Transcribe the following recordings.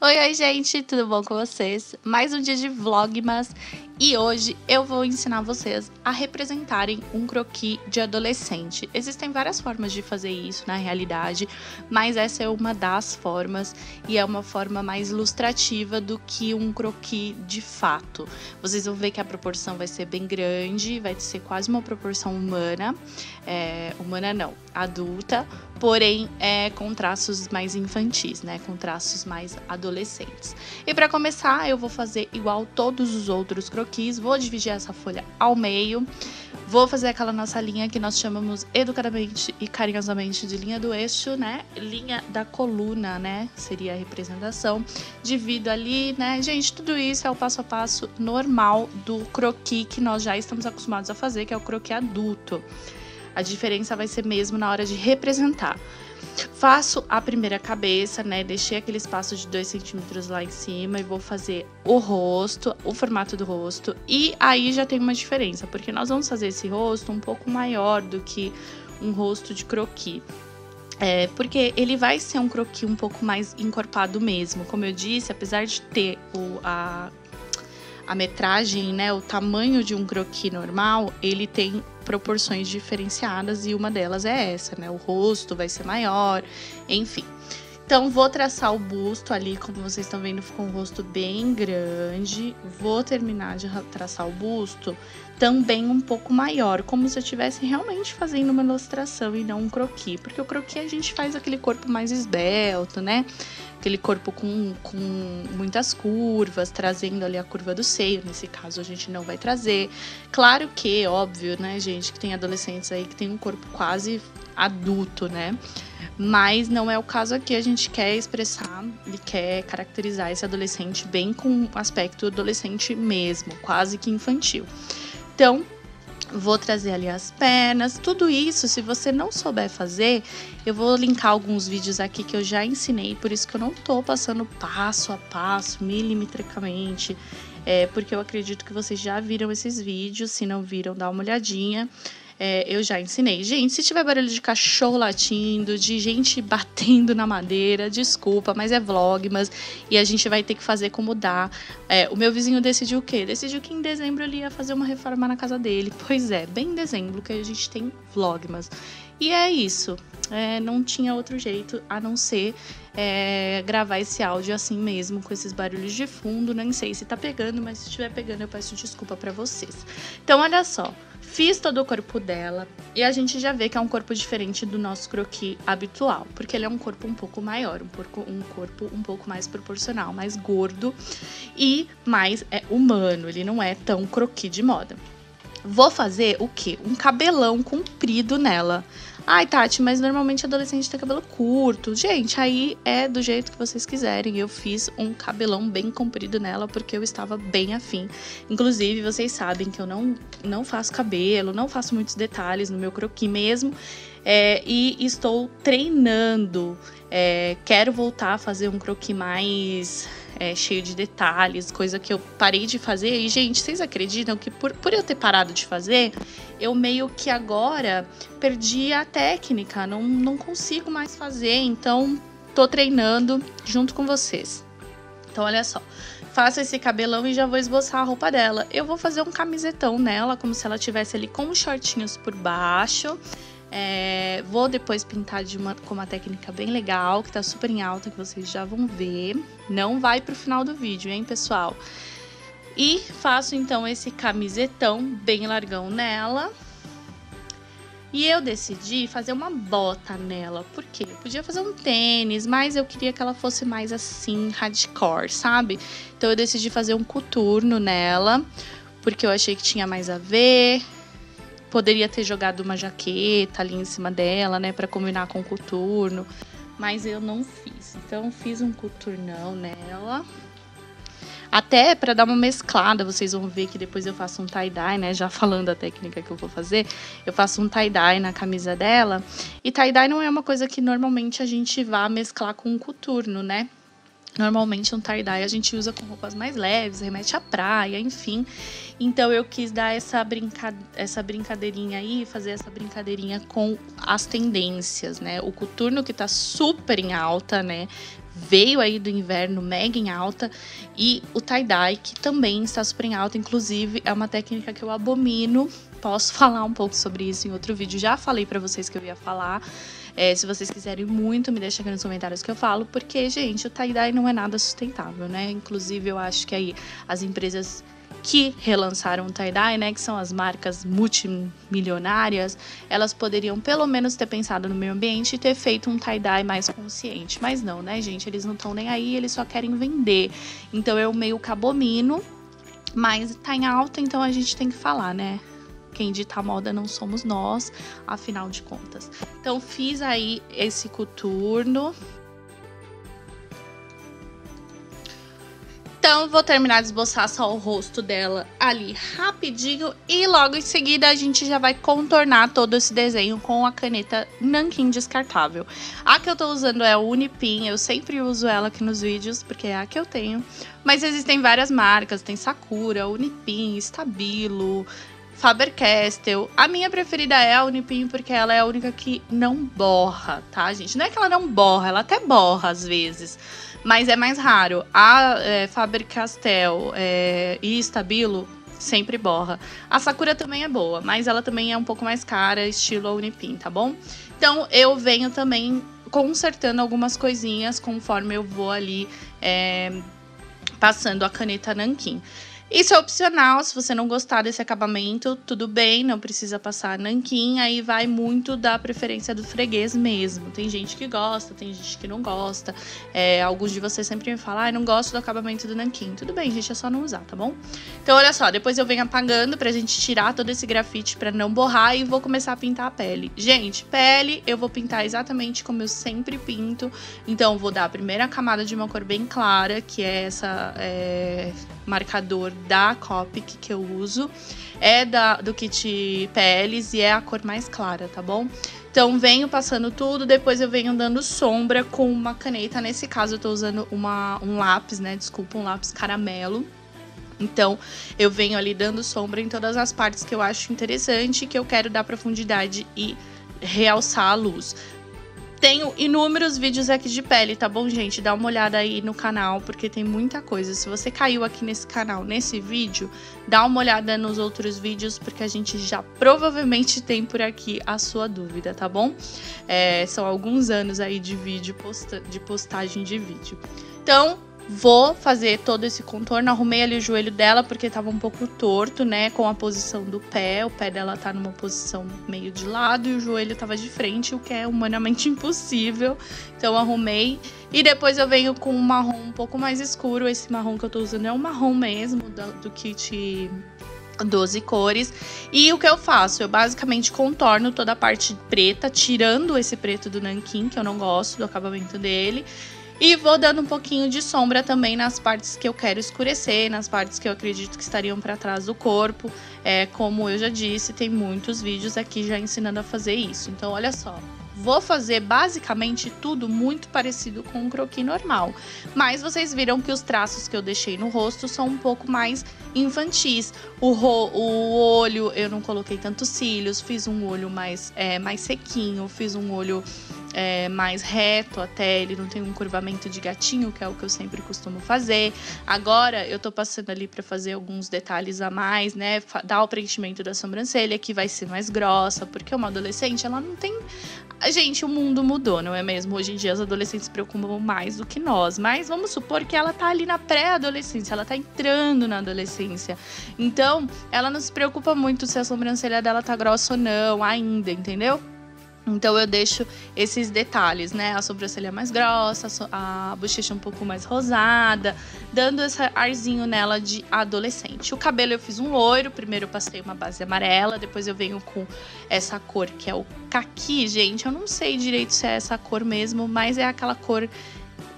Oi, oi, gente, tudo bom com vocês? Mais um dia de vlogmas e hoje eu vou ensinar vocês a representarem um croquis de adolescente. Existem várias formas de fazer isso na realidade, mas essa é uma das formas e é uma forma mais ilustrativa do que um croquis de fato. Vocês vão ver que a proporção vai ser bem grande, vai ser quase uma proporção humana, é, humana não, adulta, porém é com traços mais infantis, né? Com traços mais adolescentes. E para começar, eu vou fazer igual todos os outros croquis vou dividir essa folha ao meio, vou fazer aquela nossa linha que nós chamamos educadamente e carinhosamente de linha do eixo, né? Linha da coluna, né? Seria a representação. Divido ali, né? Gente, tudo isso é o passo a passo normal do croquis que nós já estamos acostumados a fazer, que é o croquis adulto. A diferença vai ser mesmo na hora de representar. Faço a primeira cabeça, né? Deixei aquele espaço de 2 centímetros lá em cima e vou fazer o rosto, o formato do rosto. E aí já tem uma diferença, porque nós vamos fazer esse rosto um pouco maior do que um rosto de croquis. É, porque ele vai ser um croquis um pouco mais encorpado mesmo. Como eu disse, apesar de ter o, a a metragem, né, o tamanho de um croquis normal, ele tem proporções diferenciadas e uma delas é essa, né? O rosto vai ser maior, enfim. Então, vou traçar o busto ali, como vocês estão vendo, ficou um rosto bem grande. Vou terminar de traçar o busto também um pouco maior, como se eu estivesse realmente fazendo uma ilustração e não um croquis. Porque o croquis a gente faz aquele corpo mais esbelto, né? Aquele corpo com, com muitas curvas, trazendo ali a curva do seio. Nesse caso, a gente não vai trazer. Claro que, óbvio, né, gente, que tem adolescentes aí que tem um corpo quase adulto, né? Mas não é o caso aqui. A gente quer expressar e quer caracterizar esse adolescente bem com aspecto adolescente mesmo, quase que infantil. Então, vou trazer ali as pernas, tudo isso, se você não souber fazer, eu vou linkar alguns vídeos aqui que eu já ensinei, por isso que eu não tô passando passo a passo, milimetricamente, é, porque eu acredito que vocês já viram esses vídeos, se não viram, dá uma olhadinha é, eu já ensinei. Gente, se tiver barulho de cachorro latindo, de gente batendo na madeira, desculpa, mas é vlog, mas e a gente vai ter que fazer como dá. É, o meu vizinho decidiu o quê? Decidiu que em dezembro ele ia fazer uma reforma na casa dele. Pois é, bem em dezembro que a gente tem vlogmas. E é isso. É, não tinha outro jeito a não ser é, gravar esse áudio assim mesmo, com esses barulhos de fundo. Nem sei se tá pegando, mas se estiver pegando, eu peço desculpa para vocês. Então, olha só. Fiz todo o corpo dela e a gente já vê que é um corpo diferente do nosso croquis habitual, porque ele é um corpo um pouco maior, um, porco, um corpo um pouco mais proporcional, mais gordo e mais é, humano, ele não é tão croquis de moda. Vou fazer o quê? Um cabelão comprido nela. Ai, Tati, mas normalmente adolescente tem cabelo curto. Gente, aí é do jeito que vocês quiserem. Eu fiz um cabelão bem comprido nela porque eu estava bem afim. Inclusive, vocês sabem que eu não, não faço cabelo, não faço muitos detalhes no meu croquis mesmo. É, e estou treinando. É, quero voltar a fazer um croquis mais é, cheio de detalhes, coisa que eu parei de fazer. E, gente, vocês acreditam que por, por eu ter parado de fazer, eu meio que agora perdi a técnica, não, não consigo mais fazer, então tô treinando junto com vocês. Então, olha só, faço esse cabelão e já vou esboçar a roupa dela. Eu vou fazer um camisetão nela, como se ela tivesse ali com os shortinhos por baixo. É, vou depois pintar de uma, com uma técnica bem legal, que tá super em alta, que vocês já vão ver. Não vai pro final do vídeo, hein, pessoal? E faço então esse camisetão bem largão nela. E eu decidi fazer uma bota nela, porque eu podia fazer um tênis, mas eu queria que ela fosse mais assim, hardcore, sabe? Então eu decidi fazer um coturno nela, porque eu achei que tinha mais a ver. Poderia ter jogado uma jaqueta ali em cima dela, né, para combinar com o coturno, mas eu não fiz. Então fiz um coturnão nela. Até para dar uma mesclada, vocês vão ver que depois eu faço um tie-dye, né? Já falando a técnica que eu vou fazer, eu faço um tie-dye na camisa dela. E tie-dye não é uma coisa que normalmente a gente vá mesclar com um coturno, né? Normalmente um tie-dye a gente usa com roupas mais leves, remete à praia, enfim. Então eu quis dar essa, brinca... essa brincadeirinha aí, fazer essa brincadeirinha com as tendências, né? O coturno que tá super em alta, né? veio aí do inverno mega em alta e o tie-dye que também está super em alta, inclusive é uma técnica que eu abomino. Posso falar um pouco sobre isso em outro vídeo, já falei para vocês que eu ia falar. É, se vocês quiserem muito, me deixa aqui nos comentários que eu falo, porque, gente, o tie-dye não é nada sustentável, né? Inclusive, eu acho que aí as empresas que relançaram o tie-dye, né, que são as marcas multimilionárias, elas poderiam pelo menos ter pensado no meio ambiente e ter feito um tie-dye mais consciente. Mas não, né, gente? Eles não estão nem aí, eles só querem vender. Então eu meio cabomino, mas tá em alta, então a gente tem que falar, né? Quem dita moda não somos nós, afinal de contas. Então fiz aí esse coturno, Então, vou terminar de esboçar só o rosto dela ali rapidinho. E logo em seguida, a gente já vai contornar todo esse desenho com a caneta Nankin descartável. A que eu tô usando é a Unipin. Eu sempre uso ela aqui nos vídeos, porque é a que eu tenho. Mas existem várias marcas. Tem Sakura, Unipin, Stabilo... Faber-Castell. A minha preferida é a Unipin porque ela é a única que não borra, tá, gente? Não é que ela não borra, ela até borra às vezes mas é mais raro. A é, Faber-Castell é, e Stabilo sempre borra. A Sakura também é boa, mas ela também é um pouco mais cara, estilo Unipin, tá bom? Então eu venho também consertando algumas coisinhas conforme eu vou ali é, passando a caneta Nankin. Isso é opcional, se você não gostar desse acabamento, tudo bem, não precisa passar nanquim, aí vai muito da preferência do freguês mesmo. Tem gente que gosta, tem gente que não gosta. É, alguns de vocês sempre me falam, ah, não gosto do acabamento do nanquim. Tudo bem, gente, é só não usar, tá bom? Então, olha só, depois eu venho apagando pra gente tirar todo esse grafite pra não borrar e vou começar a pintar a pele. Gente, pele eu vou pintar exatamente como eu sempre pinto. Então, vou dar a primeira camada de uma cor bem clara, que é essa é, marcador da Copic que eu uso. É da, do kit Peles e é a cor mais clara, tá bom? Então, venho passando tudo, depois eu venho dando sombra com uma caneta. Nesse caso, eu tô usando uma, um lápis, né? Desculpa, um lápis caramelo. Então, eu venho ali dando sombra em todas as partes que eu acho interessante, que eu quero dar profundidade e realçar a luz. Tenho inúmeros vídeos aqui de pele, tá bom, gente? Dá uma olhada aí no canal, porque tem muita coisa. Se você caiu aqui nesse canal, nesse vídeo, dá uma olhada nos outros vídeos, porque a gente já provavelmente tem por aqui a sua dúvida, tá bom? É, são alguns anos aí de vídeo, posta de postagem de vídeo. Então, Vou fazer todo esse contorno. Arrumei ali o joelho dela porque tava um pouco torto, né? Com a posição do pé. O pé dela tá numa posição meio de lado e o joelho tava de frente, o que é humanamente impossível. Então arrumei. E depois eu venho com um marrom um pouco mais escuro. Esse marrom que eu tô usando é um marrom mesmo do, kit 12 cores. E o que eu faço? Eu basicamente contorno toda a parte preta, tirando esse preto do nanquim, que eu não gosto do acabamento dele. E vou dando um pouquinho de sombra também nas partes que eu quero escurecer, nas partes que eu acredito que estariam para trás do corpo. É, como eu já disse, tem muitos vídeos aqui já ensinando a fazer isso. Então, olha só. Vou fazer basicamente tudo muito parecido com um croquis normal. Mas vocês viram que os traços que eu deixei no rosto são um pouco mais infantis. O, o olho, eu não coloquei tantos cílios, fiz um olho mais, é, mais sequinho, fiz um olho é, mais reto até, ele não tem um curvamento de gatinho, que é o que eu sempre costumo fazer. Agora eu tô passando ali para fazer alguns detalhes a mais, né? Dar o preenchimento da sobrancelha, que vai ser mais grossa, porque uma adolescente, ela não tem. Gente, o mundo mudou, não é mesmo? Hoje em dia as adolescentes se preocupam mais do que nós. Mas vamos supor que ela tá ali na pré-adolescência, ela tá entrando na adolescência. Então, ela não se preocupa muito se a sobrancelha dela tá grossa ou não ainda, entendeu? Então eu deixo esses detalhes, né? A sobrancelha mais grossa, a bochecha um pouco mais rosada, dando esse arzinho nela de adolescente. O cabelo eu fiz um loiro, primeiro eu passei uma base amarela, depois eu venho com essa cor que é o caqui, gente. Eu não sei direito se é essa cor mesmo, mas é aquela cor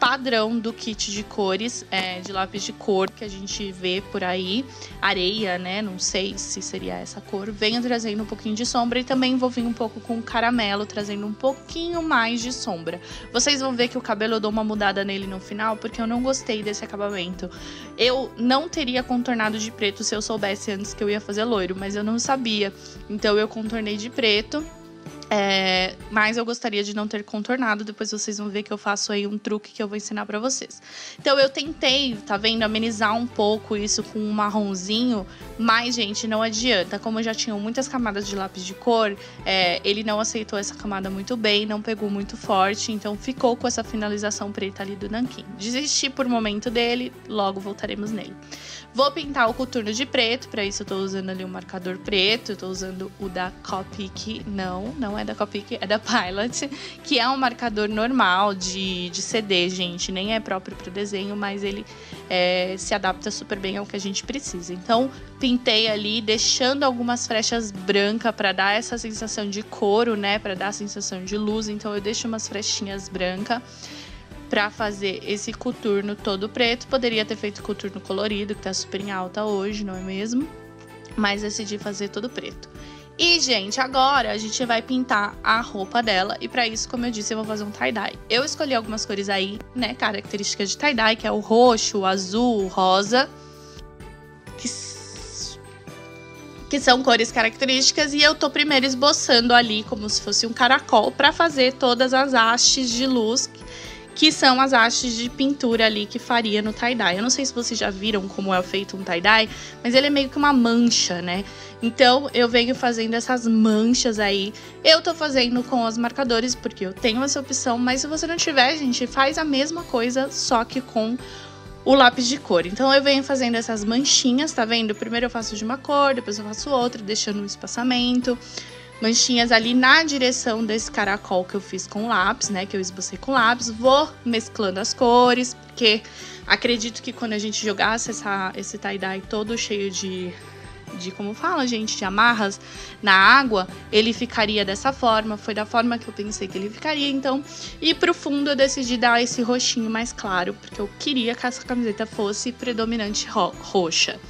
padrão do kit de cores, é, de lápis de cor que a gente vê por aí. Areia, né? Não sei se seria essa cor. Venho trazendo um pouquinho de sombra e também vou vir um pouco com caramelo, trazendo um pouquinho mais de sombra. Vocês vão ver que o cabelo eu dou uma mudada nele no final, porque eu não gostei desse acabamento. Eu não teria contornado de preto se eu soubesse antes que eu ia fazer loiro, mas eu não sabia. Então eu contornei de preto É, mas eu gostaria de não ter contornado. Depois vocês vão ver que eu faço aí um truque que eu vou ensinar para vocês. Então eu tentei, tá vendo, amenizar um pouco isso com um marronzinho, mas gente, não adianta. Como já tinham muitas camadas de lápis de cor, é, ele não aceitou essa camada muito bem, não pegou muito forte, então ficou com essa finalização preta ali do nanquim. Desisti por momento dele, logo voltaremos nele. Vou pintar o contorno de preto, para isso eu tô usando ali um marcador preto, eu tô usando o da Copic, não, não é da Copic, é da Pilot, que é um marcador normal de, de CD, gente, nem é próprio para desenho, mas ele é, se adapta super bem ao que a gente precisa. Então, pintei ali, deixando algumas frechas brancas para dar essa sensação de couro, né, para dar a sensação de luz, então eu deixo umas frechinhas brancas para fazer esse coturno todo preto. Poderia ter feito coturno colorido, que tá super em alta hoje, não é mesmo? Mas decidi fazer todo preto. E, gente, agora a gente vai pintar a roupa dela. E para isso, como eu disse, eu vou fazer um tie-dye. Eu escolhi algumas cores aí, né, características de tie-dye, que é o roxo, o azul, o rosa. Que, que são cores características. E eu tô primeiro esboçando ali, como se fosse um caracol, para fazer todas as hastes de luz que são as hastes de pintura ali que faria no tie-dye. Eu não sei se vocês já viram como é feito um tie-dye, mas ele é meio que uma mancha, né? Então eu venho fazendo essas manchas aí. Eu tô fazendo com os marcadores porque eu tenho essa opção, mas se você não tiver, gente, faz a mesma coisa, só que com o lápis de cor. Então eu venho fazendo essas manchinhas, tá vendo? Primeiro eu faço de uma cor, depois eu faço outra, deixando um espaçamento manchinhas ali na direção desse caracol que eu fiz com lápis, né? Que eu esbocei com lápis. Vou mesclando as cores, porque acredito que quando a gente jogasse essa, esse tie-dye todo cheio de, de, como fala, gente, de amarras na água, ele ficaria dessa forma. Foi da forma que eu pensei que ele ficaria. Então, e pro fundo eu decidi dar esse roxinho mais claro, porque eu queria que essa camiseta fosse predominante ro roxa.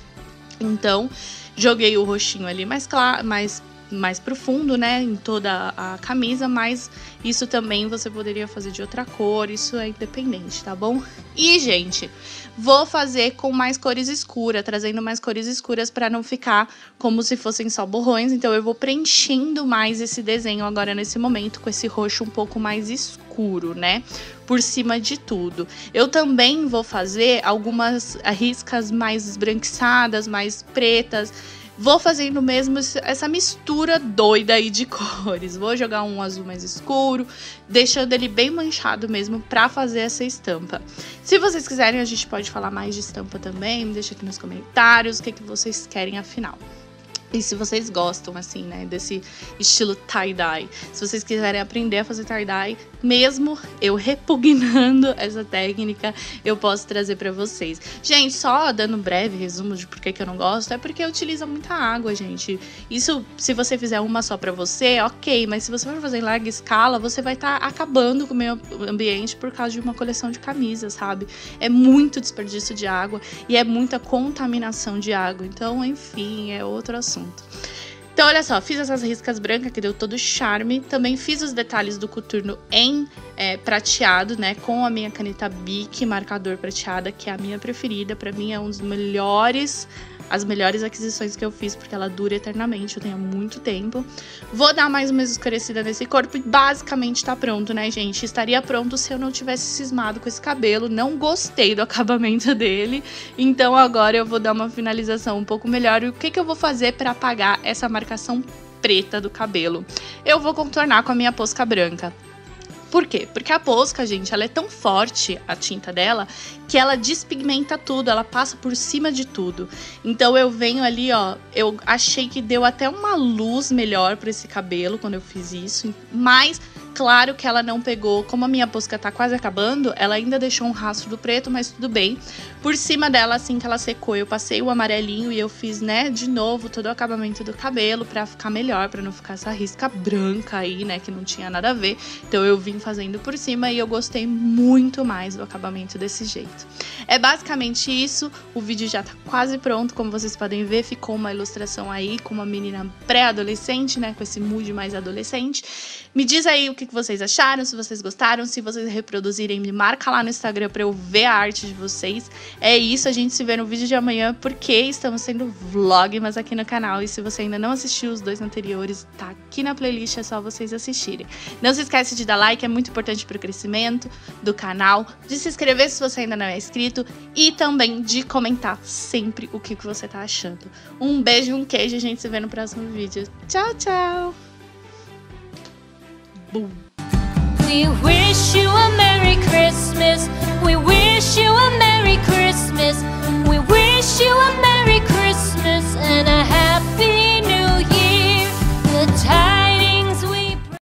Então, joguei o roxinho ali mais claro, mais mais profundo, né, em toda a camisa, mas isso também você poderia fazer de outra cor, isso é independente, tá bom? E, gente, vou fazer com mais cores escuras, trazendo mais cores escuras para não ficar como se fossem só borrões, então eu vou preenchendo mais esse desenho agora nesse momento com esse roxo um pouco mais escuro, né? Por cima de tudo. Eu também vou fazer algumas riscas mais esbranquiçadas, mais pretas, Vou fazendo mesmo essa mistura doida aí de cores. Vou jogar um azul mais escuro, deixando ele bem manchado mesmo pra fazer essa estampa. Se vocês quiserem, a gente pode falar mais de estampa também. Deixa aqui nos comentários o que, que vocês querem afinal. E se vocês gostam, assim, né, desse estilo tie-dye, se vocês quiserem aprender a fazer tie-dye, mesmo eu repugnando essa técnica, eu posso trazer para vocês. Gente, só dando um breve resumo de por que, que eu não gosto, é porque utiliza muita água, gente. Isso, se você fizer uma só para você, ok, mas se você for fazer em larga escala, você vai estar tá acabando com o meio ambiente por causa de uma coleção de camisas, sabe? É muito desperdício de água e é muita contaminação de água. Então, enfim, é outro assunto assunto. Então, olha só, fiz essas riscas brancas que deu todo charme. Também fiz os detalhes do coturno em é, prateado, né? Com a minha caneta Bic marcador prateada, que é a minha preferida. Para mim é um dos melhores as melhores aquisições que eu fiz, porque ela dura eternamente, eu tenho muito tempo. Vou dar mais uma escurecida nesse corpo e basicamente tá pronto, né, gente? Estaria pronto se eu não tivesse cismado com esse cabelo, não gostei do acabamento dele, então agora eu vou dar uma finalização um pouco melhor. E o que, que eu vou fazer para apagar essa marcação preta do cabelo? Eu vou contornar com a minha posca branca. Por quê? Porque a posca, gente, ela é tão forte, a tinta dela, que ela despigmenta tudo, ela passa por cima de tudo. Então eu venho ali, ó, eu achei que deu até uma luz melhor para esse cabelo quando eu fiz isso, mas Claro que ela não pegou, como a minha posca tá quase acabando, ela ainda deixou um rastro do preto, mas tudo bem. Por cima dela, assim que ela secou, eu passei o amarelinho e eu fiz, né, de novo todo o acabamento do cabelo pra ficar melhor, pra não ficar essa risca branca aí, né, que não tinha nada a ver. Então eu vim fazendo por cima e eu gostei muito mais do acabamento desse jeito. É basicamente isso, o vídeo já tá quase pronto, como vocês podem ver, ficou uma ilustração aí com uma menina pré-adolescente, né, com esse mood mais adolescente. Me diz aí o que vocês acharam, se vocês gostaram, se vocês reproduzirem, me marca lá no Instagram pra eu ver a arte de vocês. É isso, a gente se vê no vídeo de amanhã, porque estamos sendo vlogmas aqui no canal. E se você ainda não assistiu os dois anteriores, tá aqui na playlist, é só vocês assistirem. Não se esquece de dar like, é muito importante pro crescimento do canal, de se inscrever se você ainda não é inscrito e também de comentar sempre o que, que você tá achando. Um beijo, um queijo, a gente se vê no próximo vídeo. Tchau, tchau! We wish you a Merry Christmas. We wish you a Merry Christmas. We wish you a Merry Christmas and a Happy